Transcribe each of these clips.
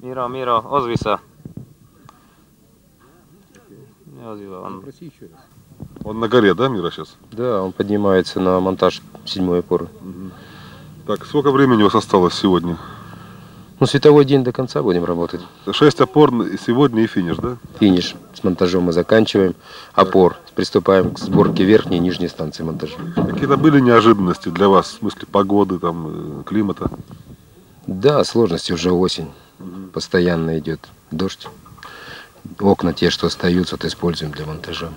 Miro, Miro, ozvi. Не озýva on. Он на горе, да, Мира, сейчас? Да, он поднимается на монтаж седьмой опоры. Так, сколько времени у вас осталось сегодня? Ну, световой день до конца будем работать. Шесть опор сегодня и финиш, да? Финиш. С монтажом мы заканчиваем. Опор. Приступаем к сборке верхней и нижней станции монтажа. Какие-то были неожиданности для вас, в смысле погоды, там, э, климата? Да, сложности уже осень. Постоянно идет дождь. Окна те, что остаются, вот используем для монтажа.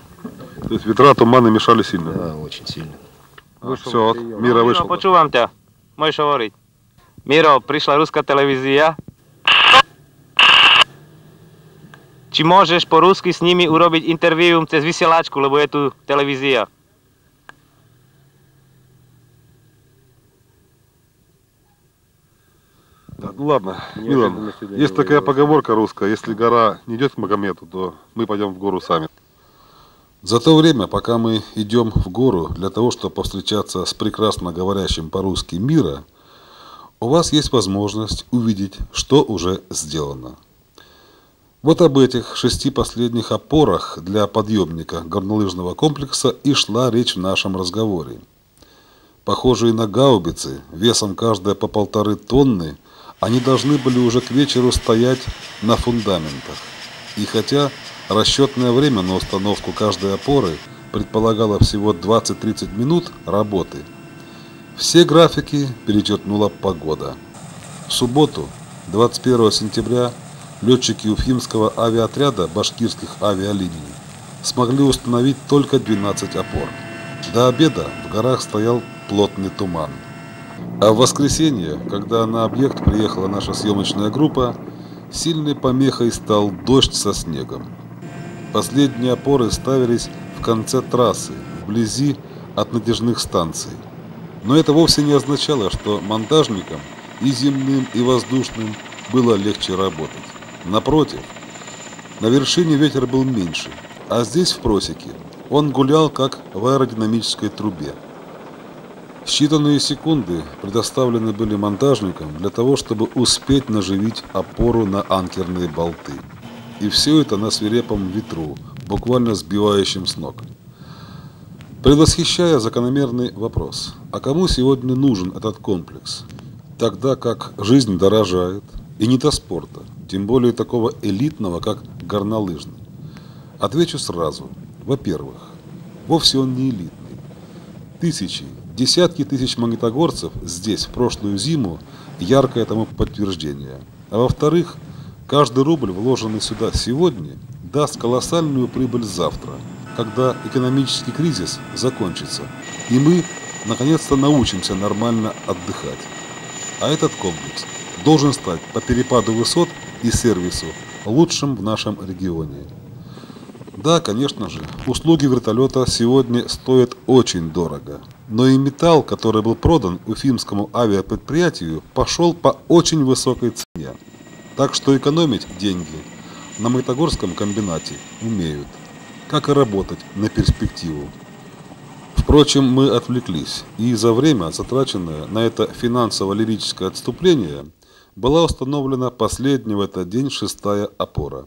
То есть ветра, туманы мешали сильно? Да, очень сильно. Все, вот, Мира вышел. počúvam ťa. Môžeš hovoriť. Miro, prišla ruská televízia. Či môžeš po rusky s nimi urobiť interviu cez vysielačku, lebo je tu televízia. Так, ну ладно, Милан, есть такая поговорка русская, если гора не идет к Магомету, то мы пойдем в гору сами. За то время, пока мы идем в гору для того, чтобы повстречаться с прекрасно говорящим по-русски мира, у вас есть возможность увидеть, что уже сделано. Вот об этих шести последних опорах для подъемника горнолыжного комплекса и шла речь в нашем разговоре. Похожие на гаубицы, весом каждая по полторы тонны, они должны были уже к вечеру стоять на фундаментах. И хотя расчетное время на установку каждой опоры предполагало всего 20-30 минут работы, все графики перечеркнула погода. В субботу, 21 сентября, летчики Уфимского авиаотряда башкирских авиалиний смогли установить только 12 опор. До обеда в горах стоял плотный туман. А в воскресенье, когда на объект приехала наша съемочная группа, сильной помехой стал дождь со снегом. Последние опоры ставились в конце трассы, вблизи от натяжных станций. Но это вовсе не означало, что монтажникам и земным, и воздушным было легче работать. Напротив, на вершине ветер был меньше, а здесь, в просеке, он гулял, как в аэродинамической трубе. Считанные секунды предоставлены были монтажникам для того, чтобы успеть наживить опору на анкерные болты. И все это на свирепом ветру, буквально сбивающем с ног. Предвосхищая закономерный вопрос, а кому сегодня нужен этот комплекс? Тогда как жизнь дорожает, и не до спорта, тем более такого элитного, как горнолыжный. Отвечу сразу. Во-первых, вовсе он не элитный. Тысячи, десятки тысяч магнитогорцев здесь в прошлую зиму яркое тому подтверждение. А во-вторых, каждый рубль, вложенный сюда сегодня, даст колоссальную прибыль завтра, когда экономический кризис закончится, и мы наконец-то научимся нормально отдыхать. А этот комплекс должен стать по перепаду высот и сервису лучшим в нашем регионе. Да, конечно же, услуги вертолета сегодня стоят очень дорого. Но и металл, который был продан уфимскому авиапредприятию, пошел по очень высокой цене. Так что экономить деньги на Магнитогорском комбинате умеют. Как и работать на перспективу. Впрочем, мы отвлеклись, и за время, затраченное на это финансово-лирическое отступление, была установлена последняя в этот день шестая опора.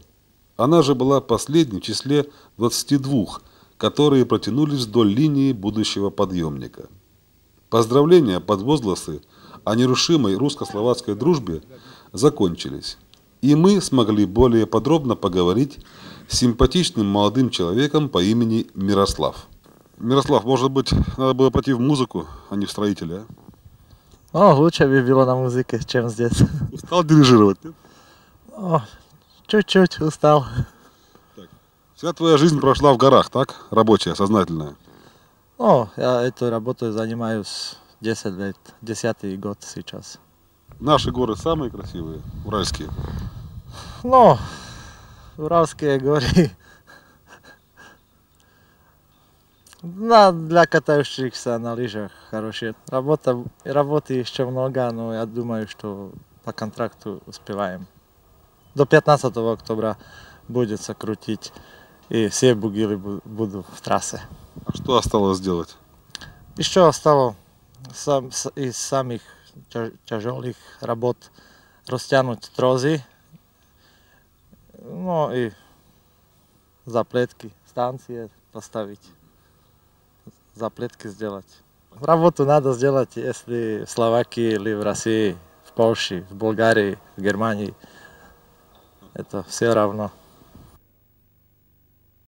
Она же была последней в числе 22, которые протянулись вдоль линии будущего подъемника. Поздравления под возгласы о нерушимой русско-словацкой дружбе закончились, и мы смогли более подробно поговорить с симпатичным молодым человеком по имени Мирослав. Мирослав, может быть, надо было пойти в музыку, а не в строителя, а? О, лучше бы было на музыке, чем здесь. Устал дирижировать, нет? О, чуть-чуть устал. Вся твоя жизнь прошла в горах, так? Рабочая, сознательная. О, я этой работой занимаюсь 10 лет, 10 год сейчас. Наши горы самые красивые, уральские. Но Уральские горы на, для катающихся на лыжах хорошие. Работа, работы еще много, но я думаю, что по контракту успеваем. До 15 октября будет сокрутить и все бугиры бу- буду в трассе. А что осталось сделать? Еще осталось сам, из самых тя- тяжелых работ растянуть трозы Ну и заплетки, станции поставить, заплетки сделать. Работу надо сделать, если в Словакии или в России, в Польше, в Болгарии, в Германии. Это все равно.